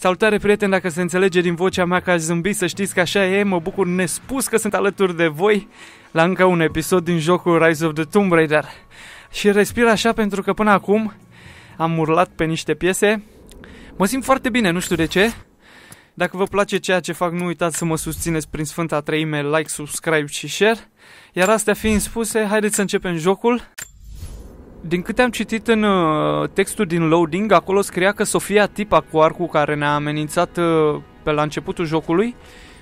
Salutare prieteni, dacă se înțelege din vocea mea că aș zâmbi, să știți că așa e, mă bucur nespus că sunt alături de voi la încă un episod din jocul Rise of the Tomb Raider. Și respir așa pentru că până acum am urlat pe niște piese. Mă simt foarte bine, nu știu de ce. Dacă vă place ceea ce fac, nu uitați să mă susțineți prin Sfânta Treime, like, subscribe și share. Iar astea fiind spuse, haideți să începem jocul. Din câte am citit în uh, textul din loading, acolo scria că Sofia, tipa cu arcul care ne-a amenințat uh, pe la începutul jocului,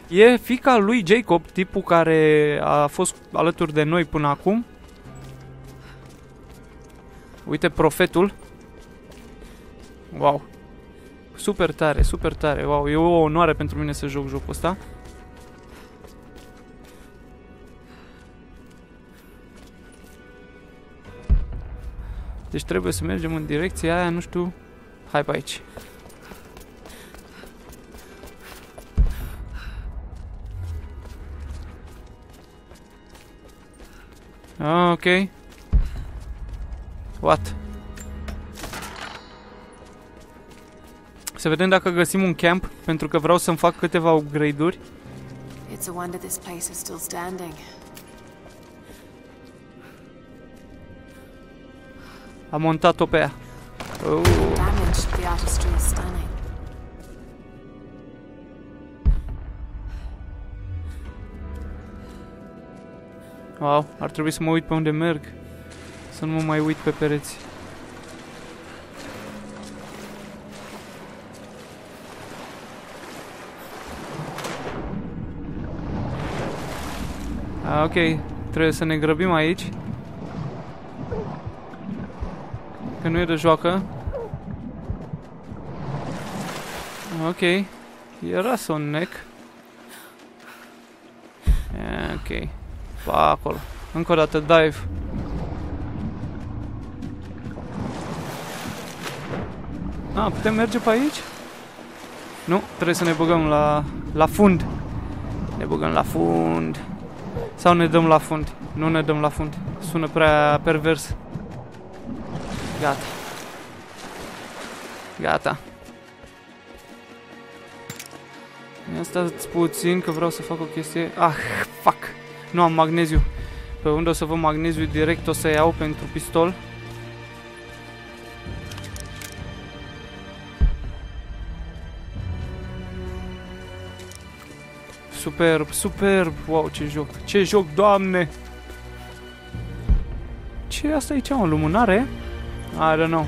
e fica lui Jacob, tipul care a fost alături de noi până acum. Uite profetul. Wow. Super tare, super tare. Wow, e o onoare pentru mine să joc jocul ăsta. Deci trebuie să mergem în direcția aia, nu știu. Hai pe aici. Ah, ok. What? Să vedem dacă găsim un camp, pentru că vreau să-mi fac câteva upgrade-uri. It's a wonder this place is still standing. Am montat-o pe ea. Oh. Damage to the artistry is stunning. Wow, ar trebui să mă uit pe unde merg. Să nu mă mai uit pe pereți. Ah, ok, trebuie să ne grăbim aici. Că nu e de joacă. Ok. Era Sonic. Ok. Pa acolo. Încă o dată dive. Ah, putem merge pe aici? Nu, trebuie să ne băgăm la, la fund. Ne băgăm la fund. Sau ne dăm la fund? Nu ne dăm la fund. Sună prea pervers. Gata. Gata. Ia stați puțin că vreau să fac o chestie. Ah, fuck. Nu am magneziu. Pe unde o să vă magneziu direct o să iau pentru pistol. Superb, superb. Wow, ce joc. Ce joc, doamne. Ce e asta aici? O lumânare? I don't know.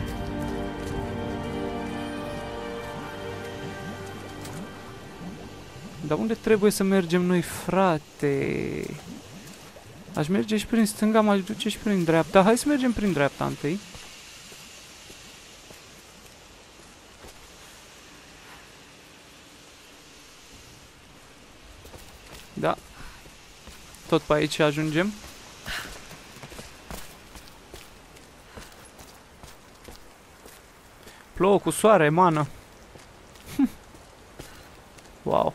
Dar unde trebuie să mergem noi, frate? Aș merge și prin stânga, m-aș duce și prin dreapta. Hai să mergem prin dreapta întâi. Da. Tot pe aici ajungem. Plouă cu soare, mană. wow.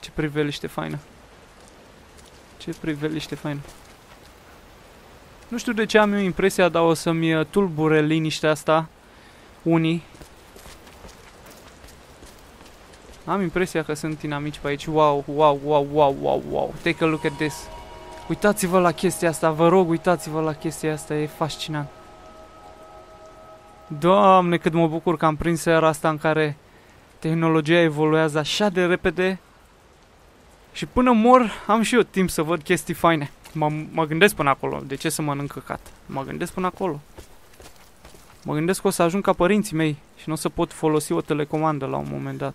Ce priveliște faină. Ce priveliște faină. Nu știu de ce am eu impresia, dar o să-mi tulbure liniștea asta. Unii. Am impresia că sunt inamici pe aici. Wow, wow, wow, wow, wow, wow. Take a look at this. Uitați-vă la chestia asta, vă rog, uitați-vă la chestia asta, e fascinant. Doamne, cât mă bucur că am prins era asta în care tehnologia evoluează așa de repede și până mor am și eu timp să văd chestii faine. Mă, mă gândesc până acolo. De ce să mănânc căcat? Mă gândesc până acolo. Mă gândesc că o să ajung ca părinții mei și nu o să pot folosi o telecomandă la un moment dat.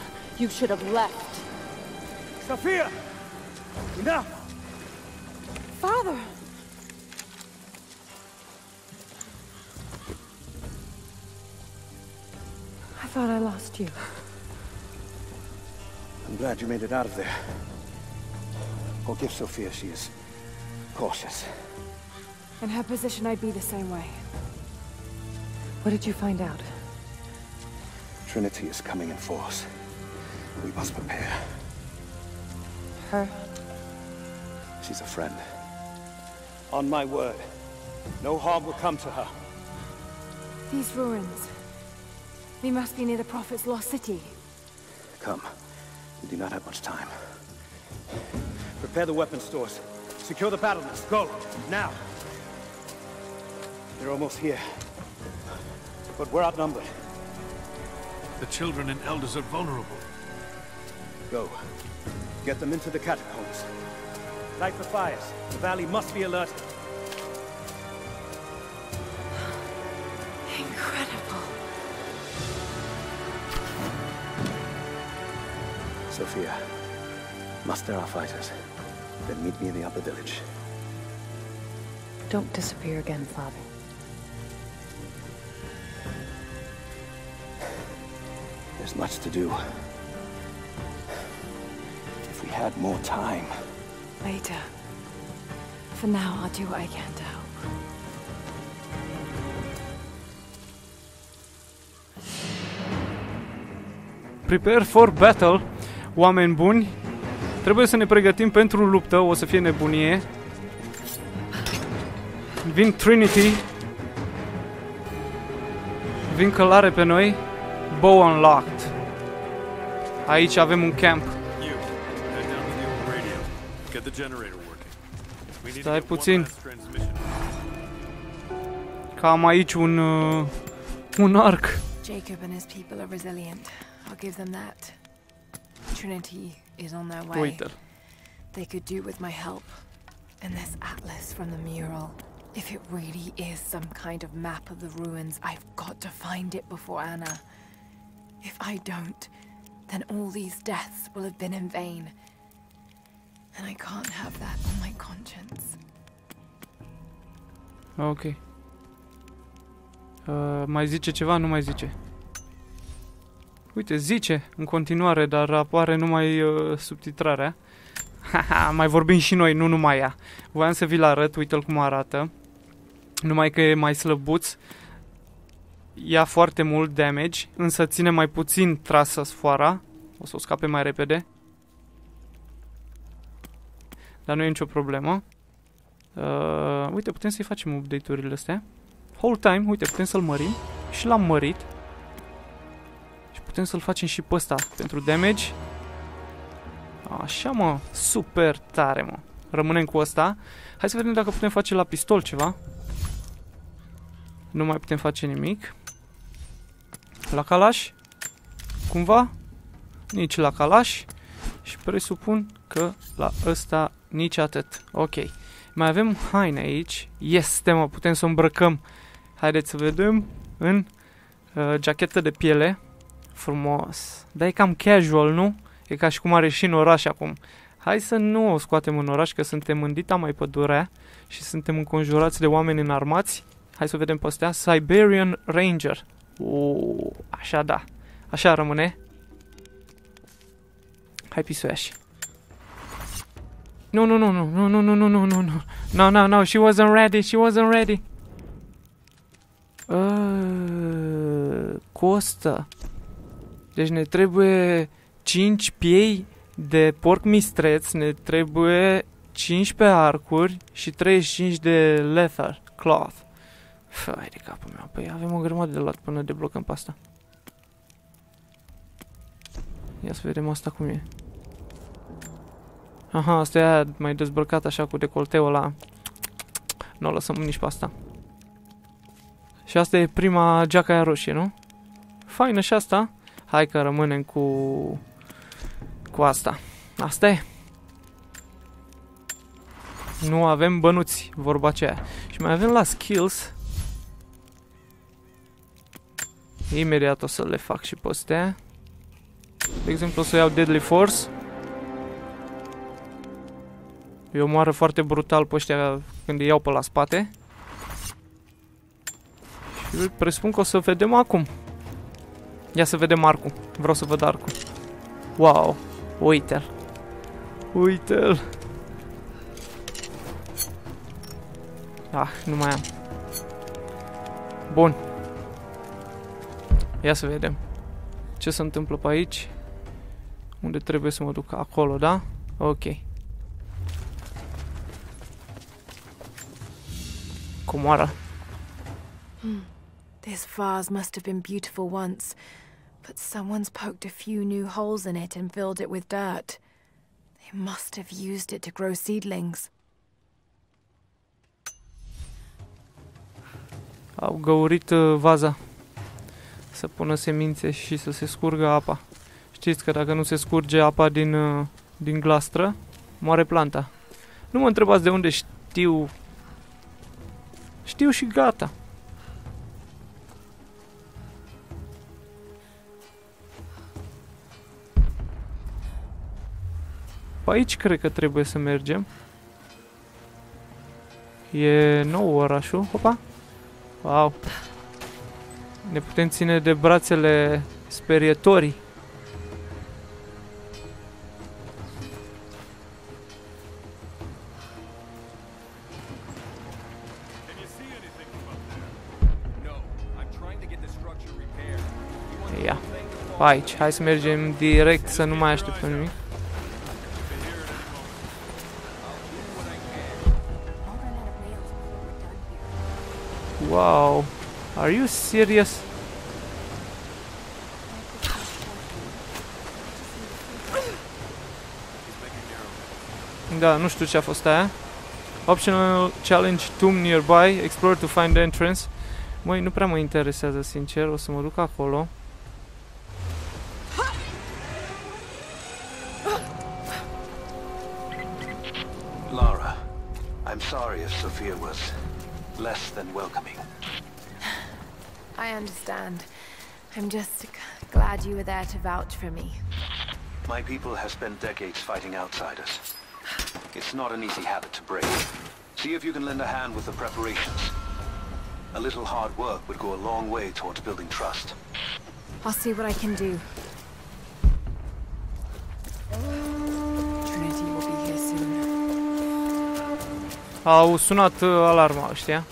You should have left. Sophia! Enough! Father! I thought I lost you. I'm glad you made it out of there. Forgive Sophia, she is cautious. In her position, I'd be the same way. What did you find out? Trinity is coming in force. We must prepare. Her? She's a friend. On my word, no harm will come to her. These ruins. We must be near the Prophet's lost city. Come. We do not have much time. Prepare the weapon stores. Secure the battlements. Go! Now! They're almost here. But we're outnumbered. The children and elders are vulnerable. Go. Get them into the catacombs. Light the fires. The valley must be alerted. Incredible. Sophia, muster our fighters. Then meet me in the upper village. Don't disappear again, Father. There's much to do. If we had more time. Later. For now, I'll do what I can to help. Prepare for battle, oameni buni. Trebuie să ne pregătim pentru luptă, o să fie nebunie. Vin Trinity. Vin călare pe noi. Bow unlocked. Aici avem un camp. Get the generator working. We need Stai to get puțin. one last transmission. Cam aici un... Uh, un arc. Jacob and his people are resilient. I'll give them that. Trinity is on their way. Uite-l. They could do with my help. And this atlas from the mural. If it really is some kind of map of the ruins, I've got to find it before Anna. If I don't, then all these deaths will have been in vain. And I can't have that on my conscience. Ok. Uh, mai zice ceva? Nu mai zice. Uite, zice în continuare, dar apare numai uh, subtitrarea. Haha, mai vorbim și noi, nu numai ea. Voiam să vi-l arăt, uite-l cum arată. Numai că e mai slăbuț. Ia foarte mult damage, însă ține mai puțin trasă sfoara. O să o scape mai repede. Dar nu e nicio problemă. Uh, uite, putem să-i facem update-urile astea. Whole time, uite, putem să-l mărim. Și l-am mărit. Și putem să-l facem și pe ăsta pentru damage. Așa, mă. Super tare, mă. Rămânem cu ăsta. Hai să vedem dacă putem face la pistol ceva. Nu mai putem face nimic. La calaș? Cumva? Nici la calaș. Și presupun că la ăsta nici atât. Ok. Mai avem haine aici. Este, mă, putem să o îmbrăcăm. Haideți să vedem în uh, jachetă de piele. Frumos. Dar e cam casual, nu? E ca și cum are și în oraș acum. Hai să nu o scoatem în oraș, că suntem în dita mai pădurea și suntem înconjurați de oameni înarmați. Hai să o vedem pe astea. Siberian Ranger. Uuu, așa da. Așa rămâne. Hai pisoiași. No, no, no, no, no, no, no, no, no, no, no. No, no, no, she wasn't ready, she wasn't ready. Uh, costă. Deci ne trebuie 5 piei de porc mistreț, ne trebuie 15 arcuri și 35 de leather cloth. Fai de capul meu, păi avem o grămadă de luat până deblocăm pe asta. Ia să vedem asta cum e. Aha, asta e aia mai dezbrăcat așa cu decolteul ăla. Nu o lăsăm nici pe asta. Și asta e prima geaca aia roșie, nu? Faină și asta. Hai că rămânem cu... Cu asta. Asta e. Nu avem bănuți, vorba aceea. Și mai avem la skills Imediat o să le fac și pe astea. De exemplu, o să iau Deadly Force. Eu omoară foarte brutal pe ăștia când îi iau pe la spate. Și presupun că o să vedem acum. Ia să vedem arcul. Vreau să văd arcul. Wow. Uite-l. Uite-l. Ah, nu mai am. Bun. Ia să vedem. Ce se întâmplă pe aici? Unde trebuie să mă duc? Acolo, da? Ok. Comoara. This vase must have been beautiful once, but someone's poked a few new holes in it and filled it with dirt. They must have used it to grow seedlings. Au găurit uh, vaza să pună semințe și să se scurgă apa. Știți că dacă nu se scurge apa din, uh, din glastră, moare planta. Nu mă întrebați de unde știu. Știu și gata. Pe aici cred că trebuie să mergem. E nou orașul. Hopa. Wow. Ne putem ține de brațele sperietorii. Pe aici. Hai să mergem direct să nu mai așteptăm nimic. Wow. Are you serious? Da, nu știu ce a fost aia. Optional challenge tomb nearby. Explore to find entrance. Măi, nu prea mă interesează, sincer. O să mă duc acolo. Less than welcoming. I understand. I'm just glad you were there to vouch for me. My people have spent decades fighting outsiders. It's not an easy habit to break. See if you can lend a hand with the preparations. A little hard work would go a long way towards building trust. I'll see what I can do. Trinity will be here soon. Au sunat uh, alarma ăștia.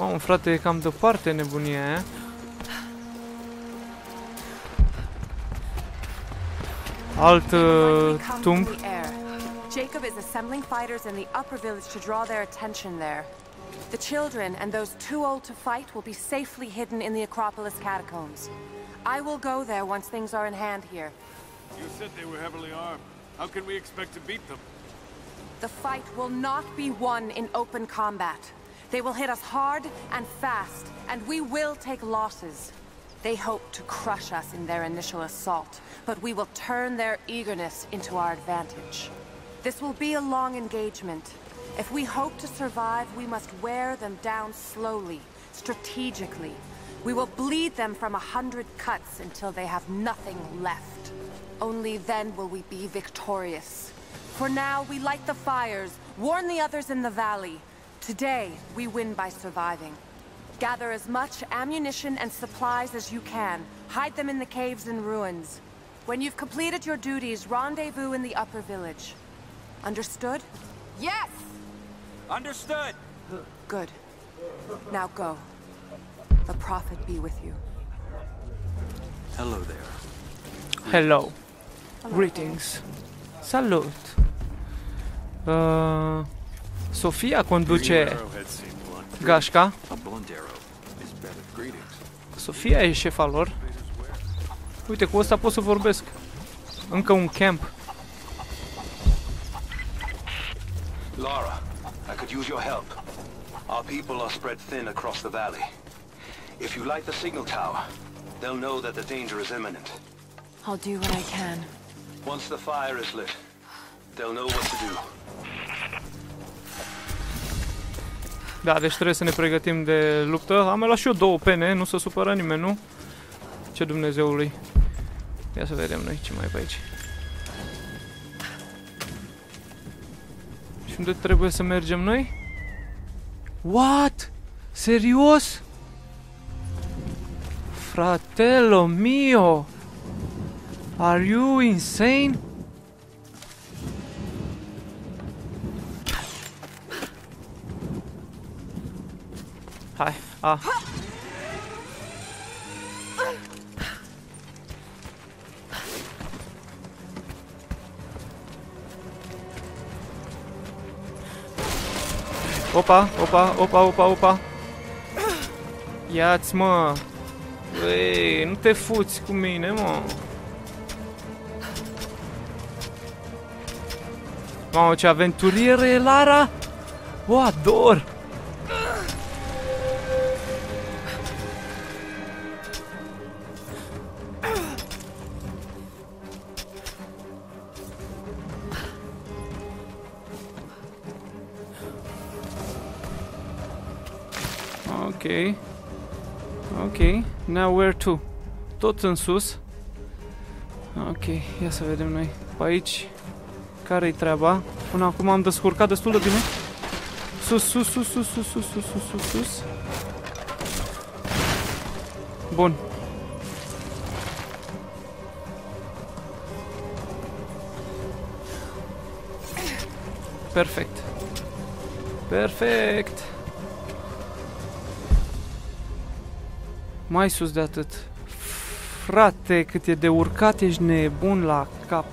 Mamă, frate, e cam departe nebunia aia. Alt uh, tumb. from the air. Jacob is assembling fighters in the upper village to draw their attention there. The children and those too old to fight will be safely hidden in the Acropolis catacombs. I will go there once things are in hand here. You said they were heavily armed. How can we expect to beat them? The fight will not be won in open combat. They will hit us hard and fast, and we will take losses. They hope to crush us in their initial assault, but we will turn their eagerness into our advantage. This will be a long engagement. If we hope to survive, we must wear them down slowly, strategically. We will bleed them from a hundred cuts until they have nothing left. Only then will we be victorious. For now, we light the fires, warn the others in the valley. Today, we win by surviving. Gather as much ammunition and supplies as you can. Hide them in the caves and ruins. When you've completed your duties, rendezvous in the upper village. Understood? Yes! Understood! Good. Now go. The Prophet be with you. Hello there. Hello. Greetings. Salute. Uh, Sofia conduce Arrowhead seemed blunt. gașca. A blunt arrow is better. Greetings. Sofia e șefa lor. Uite, cu ăsta pot să vorbesc. Încă un camp. Lara, I could use your help. Our people are spread thin across the valley. If you light the signal tower, they'll know that the danger is imminent. I'll do what I can. Once the fire is lit, they'll know what to do. Da, deci trebuie să ne pregătim de luptă. Am mai luat și eu două pene, nu se supără nimeni, nu? Ce Dumnezeului. Ia să vedem noi ce mai e pe aici. Și unde trebuie să mergem noi? What? Serios? Fratello mio! Are you insane? A. Opa, opa, opa, opa, opa. Ia-ți, mă. Ei, nu te fuți cu mine, mă. Mamă, ce aventurieră e Lara! O ador! Ok. Ok. Now where to? Tot în sus. Ok, ia să vedem noi. Pe aici. Care-i treaba? Până acum am descurcat destul de bine. Sus, sus, sus, sus, sus, sus, sus, sus, sus, sus. Bun. Perfect. Perfect. Mai sus de atât. Frate, cât e de urcat, ești nebun la cap.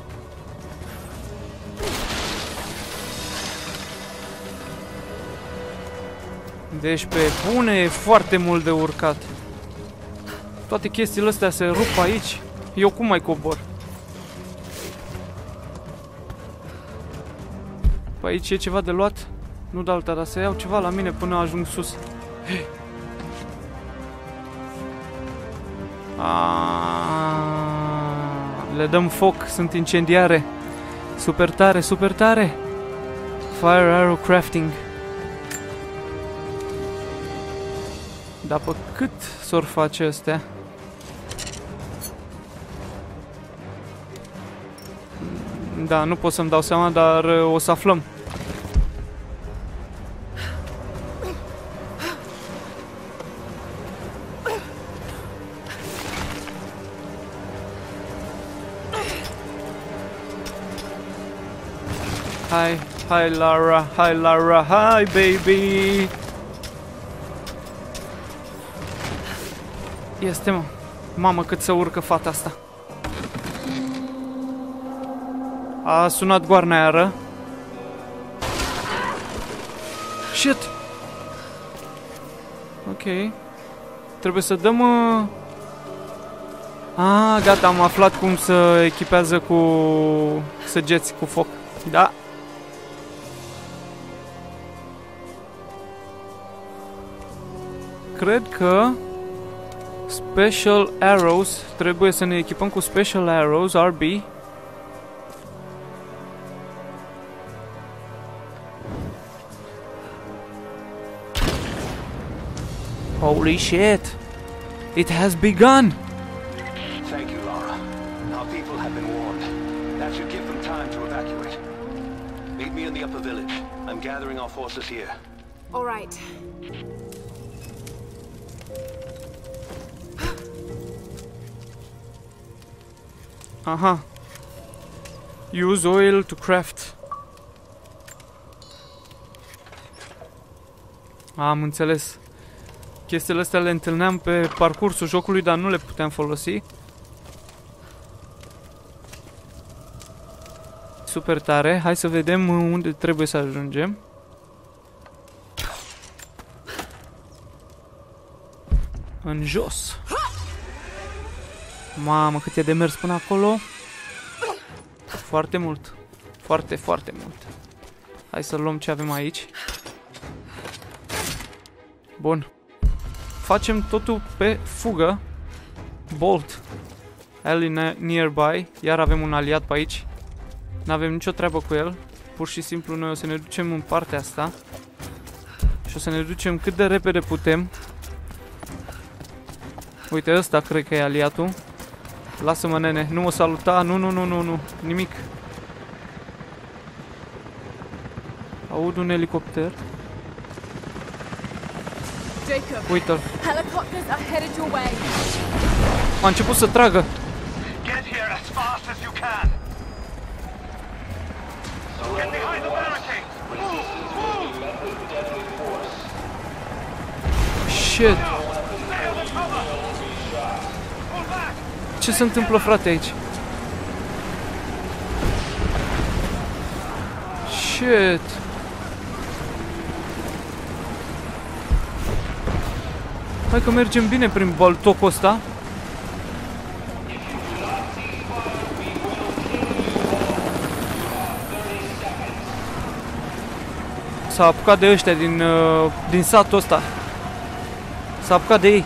Deci pe bune e foarte mult de urcat. Toate chestiile astea se rup aici. Eu cum mai cobor? Pe aici e ceva de luat? Nu de alta, dar să iau ceva la mine până ajung sus. Aaaa, le dăm foc, sunt incendiare. Super tare, super tare. Fire arrow crafting. Dar pe cât s-or face astea? Da, nu pot să-mi dau seama, dar uh, o să aflăm. Hi, hi Lara, hi Lara, hi baby. Este, mă. Mamă, cât se urcă fata asta. A sunat goarna iară. Shit! Ok. Trebuie să dăm... Uh... Ah, gata, am aflat cum să echipează cu săgeți cu foc. Cred că Special Arrows, trebuie să ne echipăm cu Special Arrows, RB. Holy shit! It has begun! Thank you, Lara. Our people have been warned. That should give them time to evacuate. Meet me in the upper village. I'm gathering our forces here. All right. Aha. Use oil to craft. Am înțeles. Chestiile astea le întâlneam pe parcursul jocului, dar nu le puteam folosi. Super tare. Hai să vedem unde trebuie să ajungem. În jos. Mamă, cât e de mers până acolo. Foarte mult. Foarte, foarte mult. Hai să luăm ce avem aici. Bun. Facem totul pe fugă. Bolt. Ellie nearby. Iar avem un aliat pe aici. N-avem nicio treabă cu el. Pur și simplu noi o să ne ducem în partea asta. Și o să ne ducem cât de repede putem. Uite, ăsta cred că e aliatul. Lasă-mă, nene. Nu mă saluta. Nu, nu, nu, nu, nu. Nimic. Aud un elicopter. Jacob, Uite-l. helicopters are headed your way. A început să tragă. Get Ce se întâmplă, frate, aici? Shit. Hai că mergem bine prin baltocul ăsta. S-a apucat de ăștia din, uh, din satul ăsta. S-a apucat de ei.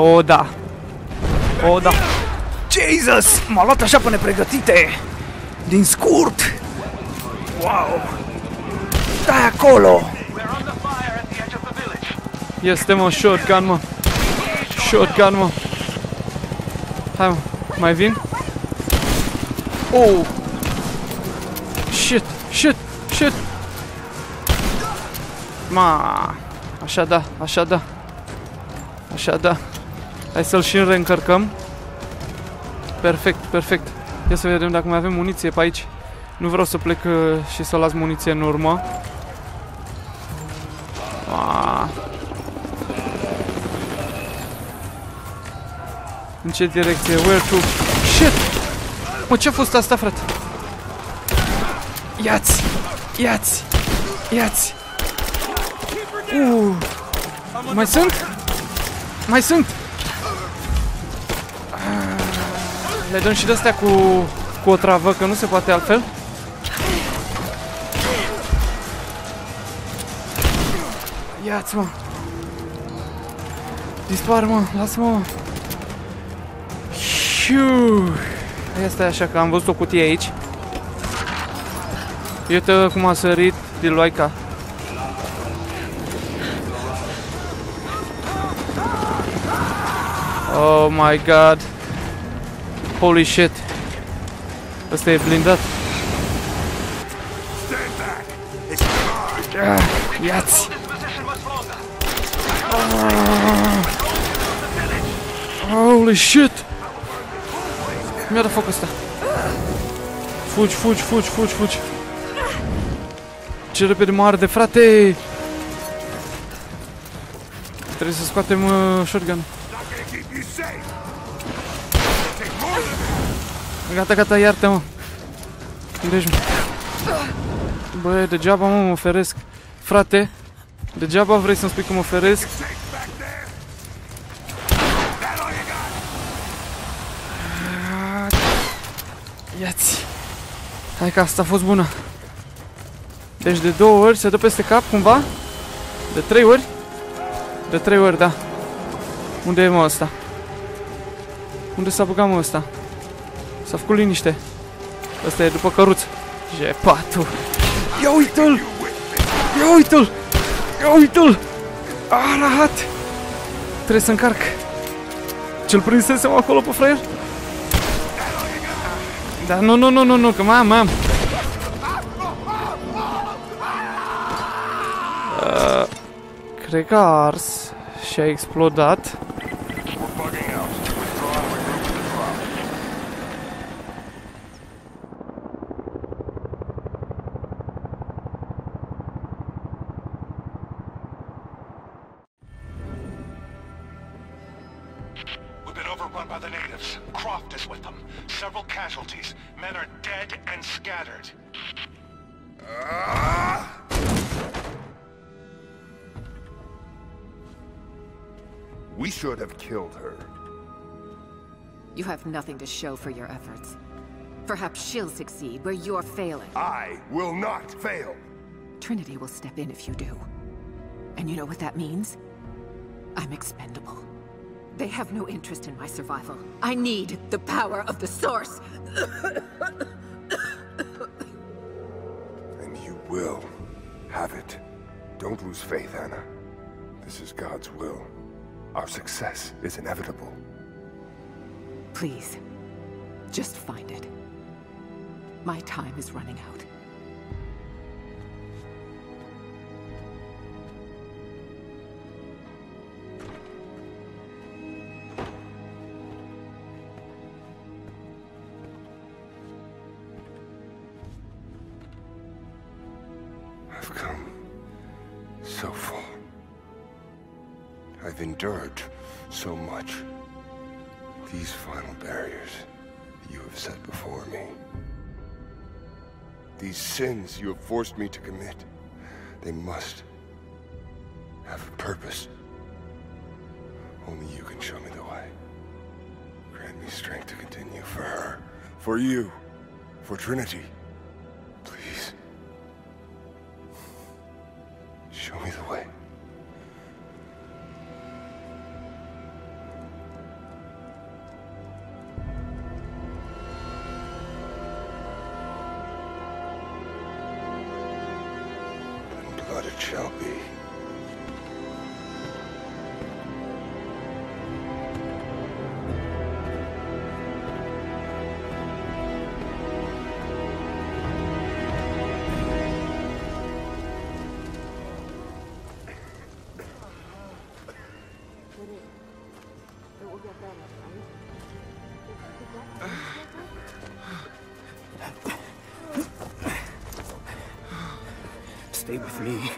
O, da. O, da. Jesus! M-a luat așa pe nepregătite! Din scurt! Wow! Stai acolo! We're under fire at the edge of the village. Este, mă, shotgun, mă. Shotgun, mă. Hai, mă. Mai vin? Oh! Shit! Shit! Shit! Ma! Așa da, așa da. Așa da. Hai să-l și reîncărcăm. Perfect, perfect. Ia să vedem dacă mai avem muniție pe aici. Nu vreau să plec uh, și să las muniție în urmă. Ah. În ce direcție? Where to? Shit! Mă, ce-a fost asta, frate? Iați! Iați! Iați! Uh. Mai sunt? Mai sunt! Le dăm și de astea cu, cu o travă, că nu se poate altfel. Ia-ți, mă! Dispar, mă! Lasă-mă, mă! Șiu! Ia stai așa, că am văzut o cutie aici. Iată cum a sărit Diloica. Oh my god. Holy shit. Ăsta e blindat. Ah, Ia-ți! Ah. Holy shit! Mi-a dat foc ăsta. Fugi, fugi, fugi, fugi, fugi. Ce repede mă arde, frate! Trebuie să scoatem uh, shotgun. Gata, gata, iartă-mă. Unde ești, mă? Bă, degeaba, mă, mă oferesc. Frate, degeaba vrei să-mi spui că mă oferesc. Ia-ți. Hai că asta a fost bună. Deci de două ori se dă peste cap, cumva? De trei ori? De trei ori, da. Unde e mă ăsta? Unde s-a băgat mă ăsta? S-a făcut liniște. Ăsta e după căruț. Jepatul. Ia uite-l! Ia uite-l! Ia uite-l! Arahat! Trebuie să încarc. Ce-l prinsesem acolo pe fraier? Da, nu, nu, nu, nu, nu, că mai am, mai am. Uh, cred că a ars și a explodat. Them. Several casualties. Men are dead and scattered. We should have killed her. You have nothing to show for your efforts. Perhaps she'll succeed where you're failing. I will not fail! Trinity will step in if you do. And you know what that means? I'm expendable. They have no interest in my survival. I need the power of the Source! And you will have it. Don't lose faith, Anna. This is God's will. Our success is inevitable. Please, just find it. My time is running out. I've come so far. I've endured so much. These final barriers you have set before me. These sins you have forced me to commit. They must have a purpose. Only you can show me the way. Grant me strength to continue for her, for you, for Trinity. It shall be. Stay with me.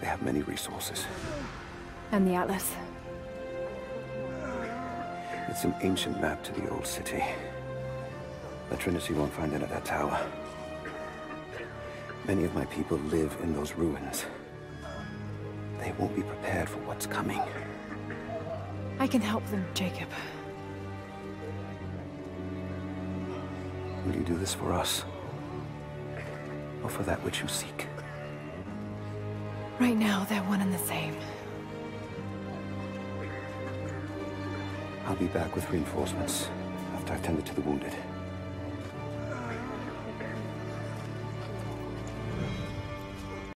They have many resources. And the Atlas? It's an ancient map to the old city. The Trinity won't find it at that tower. Many of my people live in those ruins. They won't be prepared for what's coming. I can help them, Jacob. Will you do this for us? Or for that which you seek? Right now, they're one and the same. I'll be back with reinforcements after I've tended to the wounded.